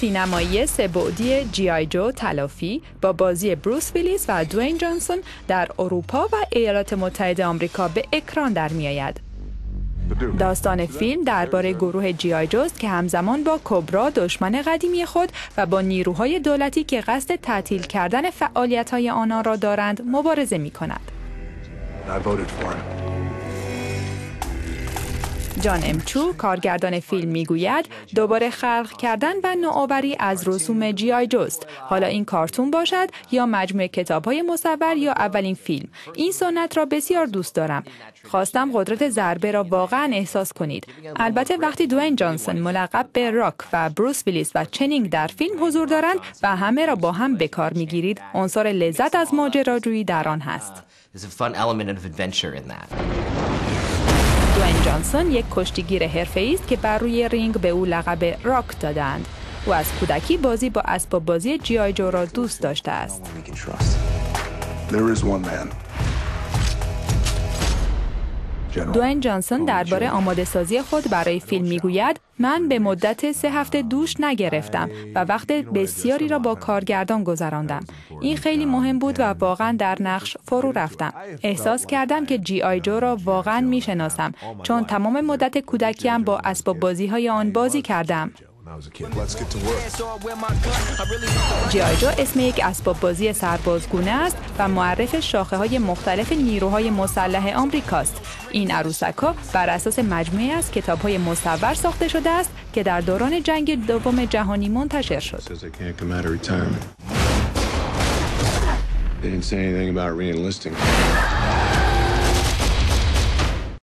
سینمایی سبودی جی آی جو تلافی با بازی بروس ویلیس و دوین جانسون در اروپا و ایالات متحده آمریکا به اکران در میآید. داستان فیلم درباره گروه جی آی جوست که همزمان با کبرا دشمن قدیمی خود و با نیروهای دولتی که قصد تعطیل کردن فعالیت‌های آنها را دارند مبارزه می کند. جان امچو کارگردان فیلم می‌گوید دوباره خلق کردن و نوآوری از رسوم جی آی جوست حالا این کارتون باشد یا مجموعه کتاب های مصور یا اولین فیلم. این سنت را بسیار دوست دارم. خواستم قدرت ضربه را واقعا احساس کنید. البته وقتی دوین جانسون ملقب به راک و بروس ویلیس و چنینگ در فیلم حضور دارند و همه را با هم به کار می‌گیرید عنصر لذت از ماجراجویی در آن هست. دوین جانسون یک کشتیگیر حرفه‌ای است که بر روی رینگ به او لقب راک دادند. او از کودکی بازی با اسباب بازی جی آی جو را دوست داشته است. دوین جانسون درباره آماده سازی خود برای فیلم می‌گوید من به مدت سه هفته دوش نگرفتم و وقت بسیاری را با کارگردان گذراندم. این خیلی مهم بود و واقعا در نقش فرو رفتم. احساس کردم که جی آی جو را واقعا می‌شناسم. چون تمام مدت کودکیم با اسباب بازی های آن بازی کردم. جیاجو اسم یک اسباب بازی سربازگونه است و معرف شاخه های مختلف نیروهای مسلح آمریکاست. این عروسک ها بر اساس مجموعه از کتاب های مصور ساخته شده است که در دوران جنگ دوم جهانی منتشر شد. They didn't say anything about re-enlisting.